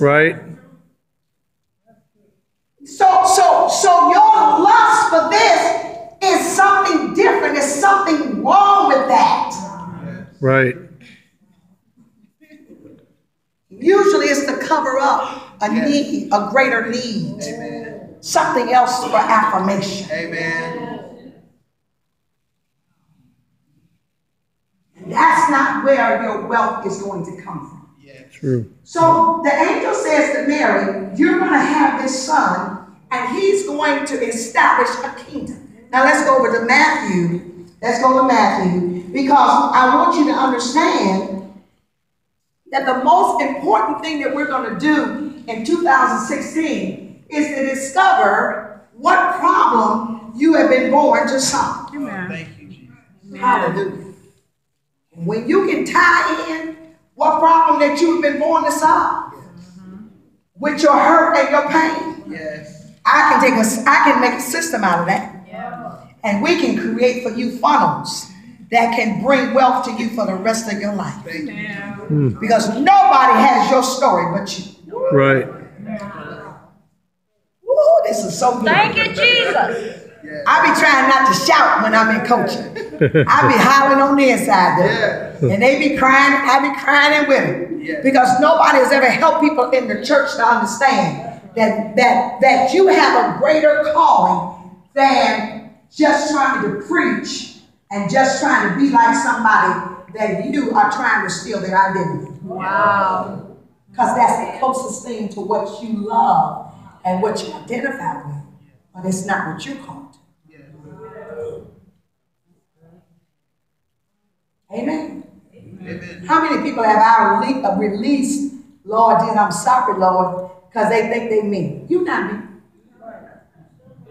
Right. So, so, so your lust for this is something different. There's something wrong with that. Right. Usually it's to cover up a need, a greater need. Something else for affirmation. Amen. That's not where your wealth is going to come from. True. So the angel says to Mary, You're going to have this son, and he's going to establish a kingdom. Now let's go over to Matthew. Let's go to Matthew, because I want you to understand that the most important thing that we're going to do in 2016 is to discover what problem you have been born to solve. Thank you, Jesus. Hallelujah. When you can tie in what problem that you've been born to solve mm-hmm. with your hurt and your pain, Yes. I can take a, I can make a system out of that. And we can create for you funnels that can bring wealth to you for the rest of your life. Thank you. Hmm. Because nobody has your story but you. Right. Woo, this is so good. Thank you, Jesus. I be trying not to shout when I'm in coaching. I be howling on the inside though. And they be crying, I be crying with them. Yeah. Because nobody has ever helped people in the church to understand that, that, that you have a greater calling than just trying to preach and just trying to be like somebody that you are trying to steal their identity. Wow. Because that's the closest thing to what you love and what you identify with. But it's not what you're called. Amen. Amen. How many people have I uh, released, Lord, then I'm sorry, Lord, because they think they me. You not me.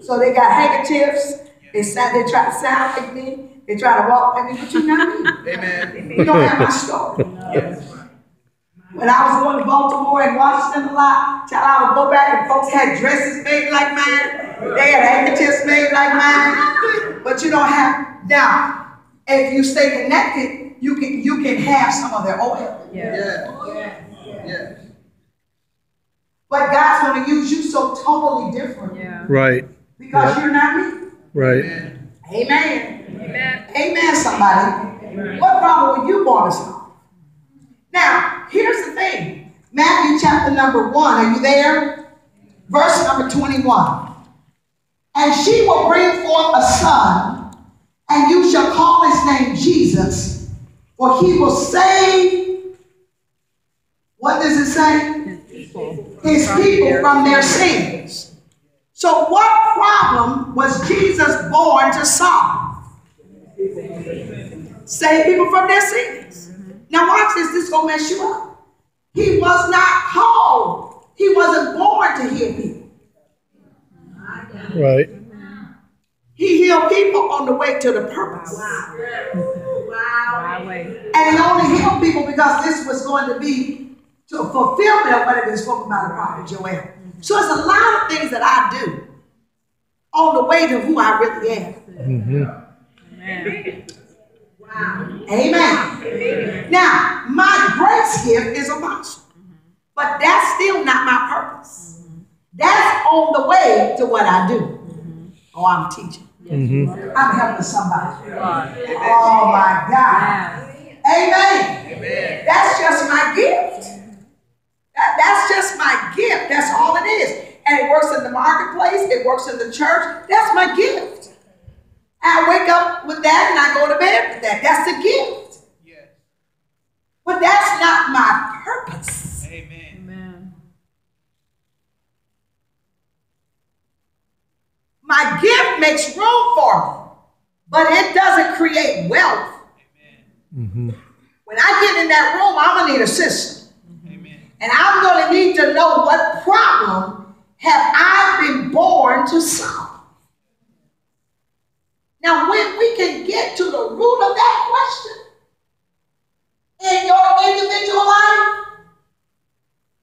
So they got handkerchiefs. They sound, they try to sound like me. They try to walk like me, but you not me. Amen. You don't have my story. When I was going to Baltimore and Washington a lot, till I would go back and folks had dresses made like mine. They had handkerchiefs made like mine. But you don't have now. If you stay connected, you can you can have some of their oil. Yeah. Yeah. yeah. But God's going to use you so totally different Yeah. Right. because Yeah. you're not me. Right. Amen. Amen. Amen. Amen, somebody. What problem were you born to solve? Now, here's the thing. Matthew chapter number one, are you there? Verse number 21. And she will bring forth a son, and you shall call his name Jesus, for he will save, what does it say? His people from their sins. So, what problem was Jesus born to solve? Save people from their sins. Now, watch this. This is going to mess you up. He was not called, he wasn't born to heal people. Right. He healed people on the way to the purpose. My way. And he only healed people because this was going to be to fulfillment of what had been spoken by the prophet Joel. So it's a lot of things that I do on the way to who I really am. Mm-hmm. Amen. Amen. Now, my grace gift is apostle, but that's still not my purpose. That's on the way to what I do. Oh, I'm teaching. Mm-hmm. I'm helping somebody. Oh my God. Amen. Amen. That's just my gift. That- that's just my gift. That's all it is. And it works in the marketplace, it works in the church. That's my gift. I wake up with that and I go to bed with that. That's a gift. Yes. But that's not my purpose. Amen. Amen. My gift makes room for me, but it doesn't create wealth. Mm-hmm. When I get in that room, I'm gonna need a system. Amen. And I'm gonna need to know what problem have I been born to solve. Now, when we can get to the root of that question in your individual life,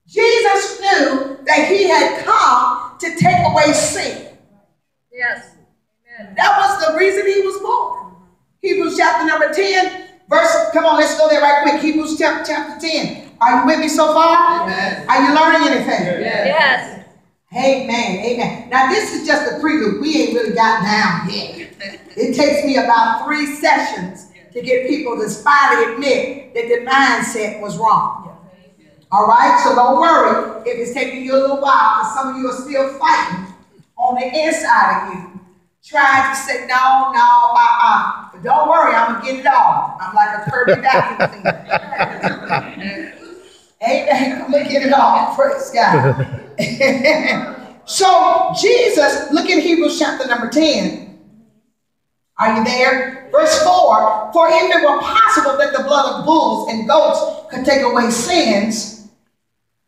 Jesus knew that he had come to take away sin. Yes. Amen. That was the reason he was born. Hebrews chapter number 10, verse, come on, let's go there right quick. Hebrews chapter, chapter 10, Are you with me so far? Amen. Are you learning anything? Yes. Amen. Amen. Now this is just a prelude. We ain't really got down yet. It takes me about three sessions to get people to finally admit that the mindset was wrong. All right, so don't worry if it's taking you a little while, because some of you are still fighting on the inside of you, trying to say, no, no, uh, uh. But don't worry, I'm gonna get it off. I'm like a Kirby vacuum cleaner. Amen. I'm gonna get it off. Praise God. so Jesus, look in Hebrews chapter number 10. Are you there? Verse 4 For if it were possible that the blood of bulls and goats could take away sins,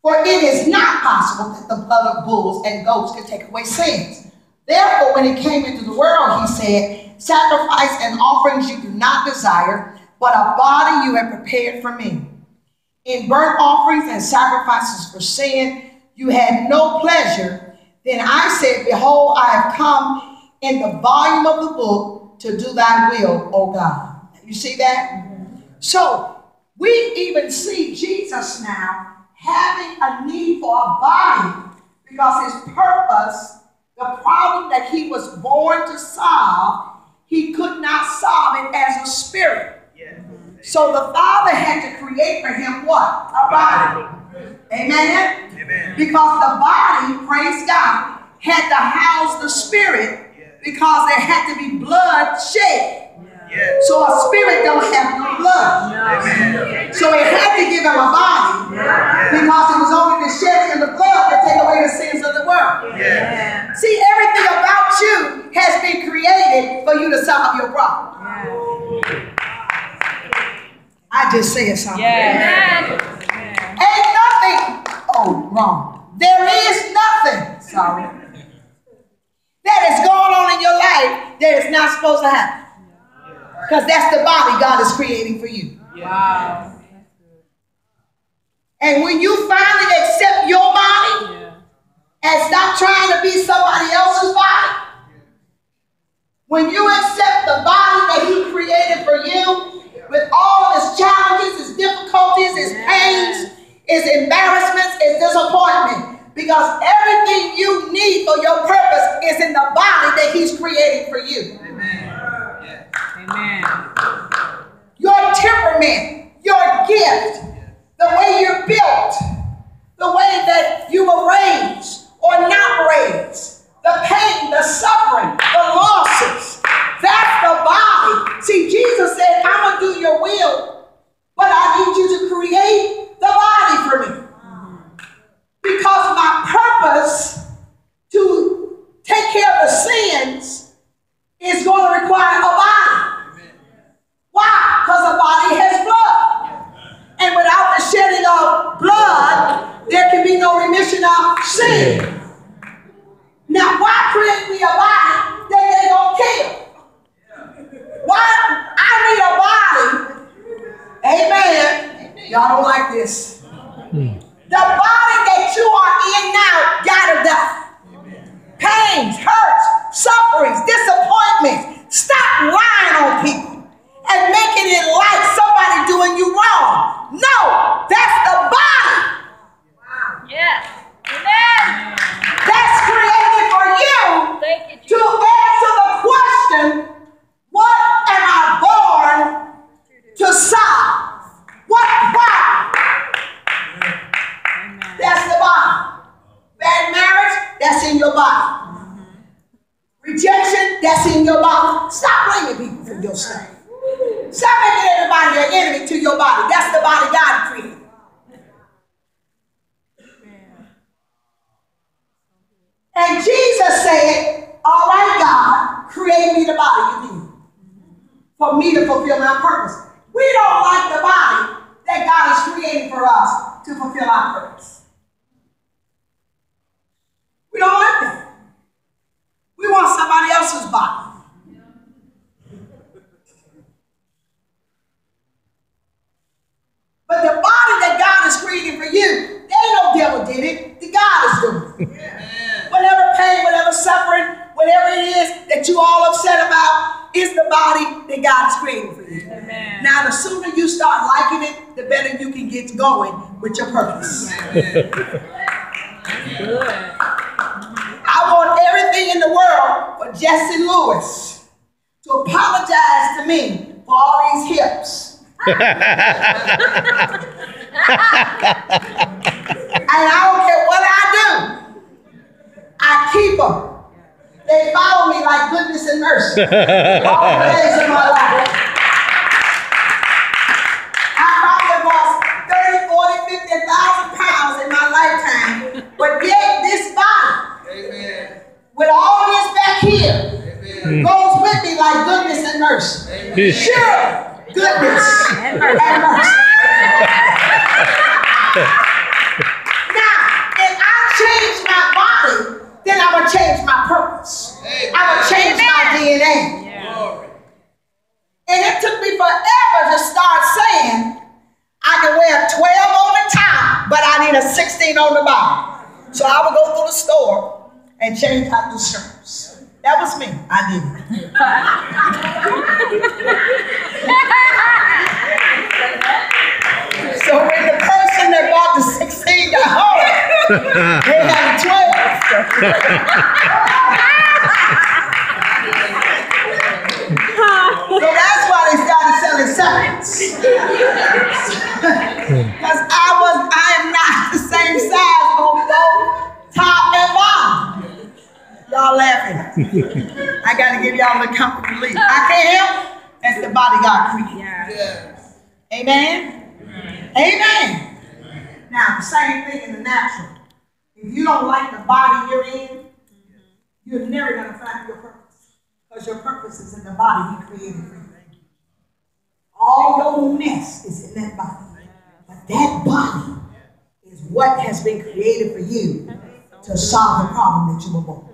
for it is not possible that the blood of bulls and goats could take away sins. Therefore, when he came into the world, he said, Sacrifice and offerings you do not desire, but a body you have prepared for me. In burnt offerings and sacrifices for sin, you had no pleasure. Then I said, Behold, I have come in the volume of the book to do thy will, O God. You see that? So we even see Jesus now having a need for a body because his purpose, the problem that he was born to solve, he could not solve it as a spirit. So the Father had to create for him what? A body. Amen? Amen. Because the body, praise God, had to house the spirit because there had to be blood shed. Yes. So a spirit don't have no blood. Amen. So he had to give him a body because it was only the shedding of the blood that take away the sins of the world. Yes. See, everything about you has been created for you to solve your problem. I just said something. Amen. Ain't nothing. Oh, wrong. There is nothing. Sorry. That is going on in your life that is not supposed to happen. Because that's the body God is creating for you. Wow. And when you finally accept your body and stop trying to be somebody else's body, when you accept the body that He created for you with all its challenges, its difficulties, its pains, its embarrassments, its disappointment, because everything you need for your purpose is in the body that He's creating for you. Amen. your temperament, your gift, the way you're built, the way that you were raised or not raised, the pain, the suffering, the losses. That's the body. See, Jesus said, I'm going to do your will, but I need you to create the body for me. Because my purpose to take care of the sins is going to require a body. Why? Because the body has blood. And without the shedding of blood, there can be no remission of sin. Now, why create me a body that they gonna kill? Why? I need a body. Amen. Y'all don't like this. Hmm. The body that you are in now gotta die pains, hurts, sufferings, disappointments. Stop lying on people and making it like somebody doing you wrong. No, that's the body. Yes. Amen. That's created for you Thank you, to Jesus. answer the question, what am I born to solve? What problem? That's the body. Bad marriage, that's in your body. Rejection, that's in your body. Stop blaming people for your stuff. Stop making everybody an enemy to your body. That's the body God created. And Jesus said, All right, God, create me the body you need for me to fulfill my purpose. We don't like the body that God is creating for us to fulfill our purpose. We don't like that. We want somebody else's body. But the body that God is creating for you, they ain't no devil did it. The God is doing it. Whatever pain, whatever suffering, whatever it is that you all upset about, is the body that God is creating for you. Amen. Now, the sooner you start liking it, the better you can get going with your purpose. I want everything in the world for Jesse Lewis to apologize to me for all these hips. and I don't care what I do, I keep them. They follow me like goodness and mercy all the days of my life. I probably lost 30, 40, 50,000 pounds in my lifetime, but yet this body Amen. with all this back here goes with me like goodness and mercy. Sure, goodness and mercy. now, if I change my body, then I'm gonna change my purpose. I'm gonna change my DNA. Glory. And it took me forever to start saying I can wear 12 on the top, but I need a 16 on the bottom. So I would go through the store and change out the shirts. That was me. I did it. So when the person that bought the 16 got home, they had a 12. I gotta give y'all the comfort relief. I can't help. That's the body God created. Yes. Amen. Amen. Now the same thing in the natural. If you don't like the body you're in, you're never gonna find your purpose. Because your purpose is in the body He created for you. All your mess is in that body. But that body is what has been created for you to solve the problem that you were born.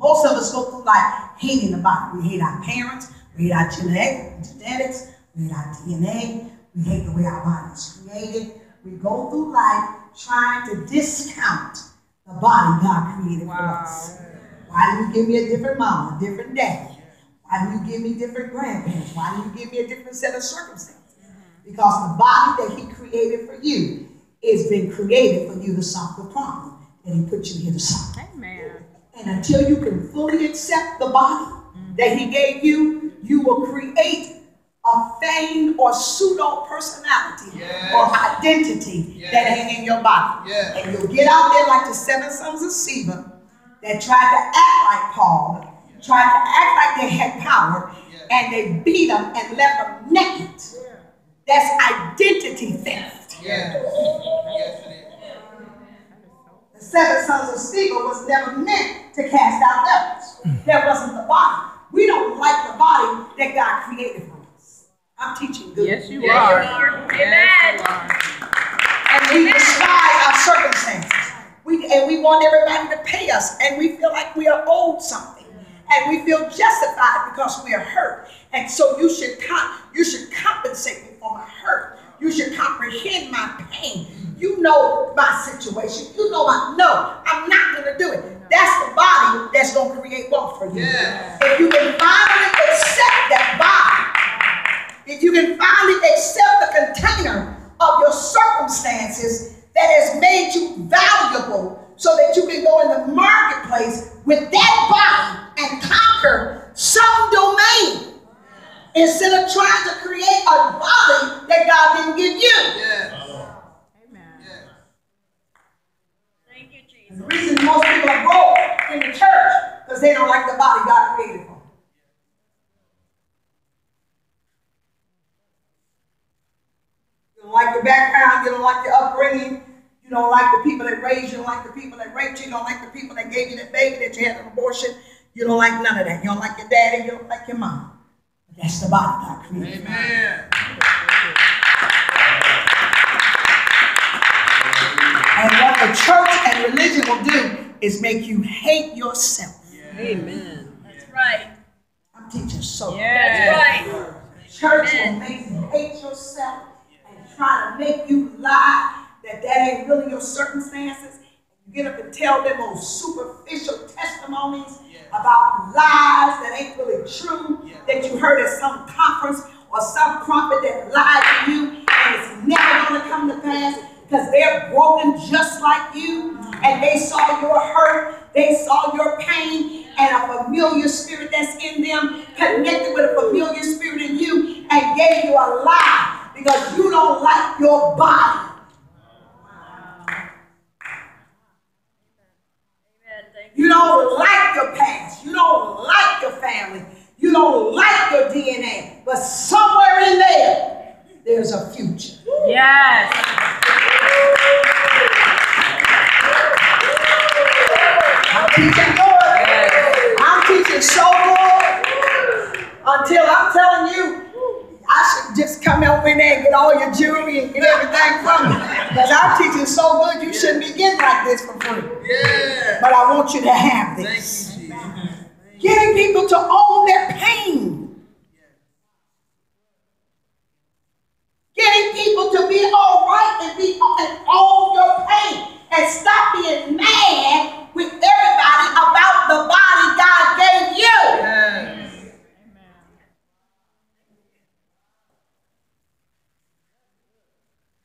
Most of us go through life hating the body. We hate our parents, we hate our genetic, genetics, we hate our DNA, we hate the way our body is created. We go through life trying to discount the body God created for us. Why do you give me a different mama, a different daddy? Why do you give me different grandparents? Why do you give me a different set of circumstances? Because the body that He created for you has been created for you to solve the problem that He put you here to solve. it. Amen. And until you can fully accept the body that He gave you, you will create a feigned or pseudo personality Yes. or identity that ain't in your body. Yes. And you'll get out there like the seven sons of Sceva that tried to act like Paul, tried to act like they had power, Yes. and they beat them and left them naked. That's identity theft. Yes. Yes, it is. The seven sons of Sceva was never meant to cast out devils. Mm-hmm. That wasn't the body. We don't like the body that God created for us. I'm teaching good. Yes, you Yes, are. you are. Yes, you and we despise our circumstances. We, and we want everybody to pay us, and we feel like we are owed something, and we feel justified because we are hurt. And so you should com- you should compensate me for my hurt. You should comprehend my pain. You know my situation. You know my no. I'm not gonna do it. That's the body that's gonna create wealth for you. If you can finally accept that body, if you can finally accept the container of your circumstances that has made you valuable so that you can go in the marketplace with that body and conquer some domain instead of trying to create a body that God didn't give you. Amen. Yes. Thank you, Jesus. And the reason most people are broke in the church because they don't like the body God created for. You don't like the background, you don't like the upbringing, you don't like the people that raised you, you don't like the people that raped you, you don't like the people that gave you that baby that you had an abortion. You don't like none of that. You don't like your daddy, you don't like your mom. That's the body God created. Amen. And what the church and religion will do is make you hate yourself. Amen. That's right. I'm teaching so. Yes. That's right. Church will make you hate yourself and try to make you lie that that ain't really your circumstances. You get up and tell them those superficial testimonies about lies that ain't really true, that you heard at some conference or some prophet that lied to you and it's never gonna come to pass because they're broken just like you and they saw your hurt, they saw your pain, and a familiar spirit that's in them connected with a familiar spirit in you and gave you a lie because you don't like your body. You. Don't like your past. You don't like your family. You don't like your DNA. But somewhere in there, there's a future. Yes. I'm teaching good. I'm teaching so good. Until I'm telling you, I should just come over in there and get all your jewelry and get everything from you. Because I'm teaching so good, you shouldn't be getting like this for free. Yeah. But I want you to have this. Getting people to own their pain. Getting people to be all right and be and own your pain. And stop being mad with everybody about the body God gave you. Yes.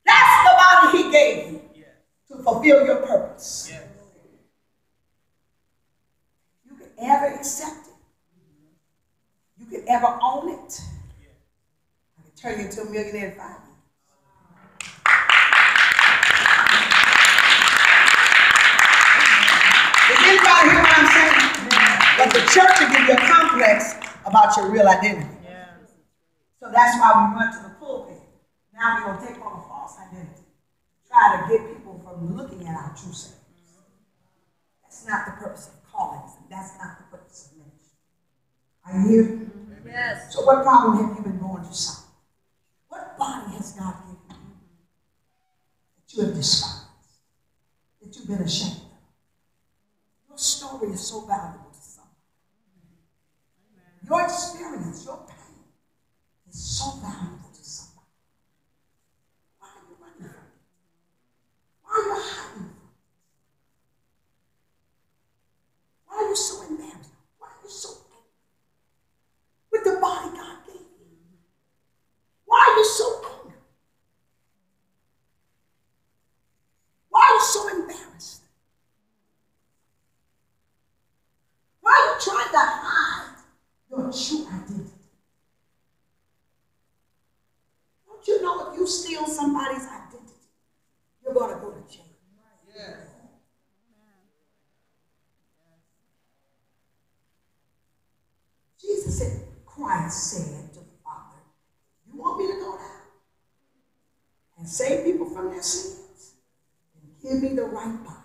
That's the body He gave you to fulfill your purpose. Yes. You can ever accept it. You can ever own it. I can turn you into a millionaire in five years. Does anybody hear what I'm saying? But the church will give you a complex about your real identity. So that's why we went to the pulpit. Now we're going to take on a false identity. Try to get people from looking at our true selves. That's not the purpose of callings, and that's not the purpose of ministry. Are you here? Yes. So what problem have you been going to solve? Body has God given you that you have despised, that you've been ashamed of? Your story is so valuable to someone. Your experience, your pain is so valuable to. Why are you running? Why are you hiding? Why are you so embarrassed? Why are you so angry with the body God? Why are you so angry? Why are you so embarrassed? Why are you trying to hide your true identity? Don't you know if you steal somebody's identity, you're going to go to jail? Jesus said, Christ said to the Father, You want me to go down and save people from their sins? And give me the right body.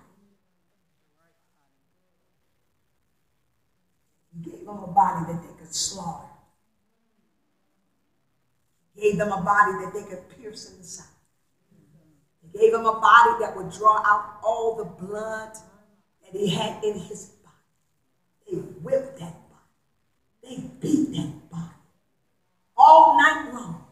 He gave them a body that they could slaughter. He gave them a body that they could pierce in the side. He gave them a body that would draw out all the blood that he had in his body. They whipped that body. They beat that body. All night long.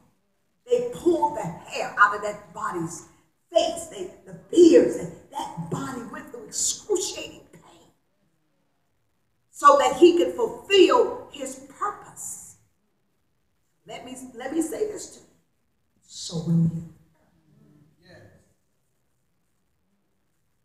They pulled the hair out of that body's face, they, the beards, and that body went through excruciating pain so that he could fulfill his purpose. Let me, let me say this to you. So will you.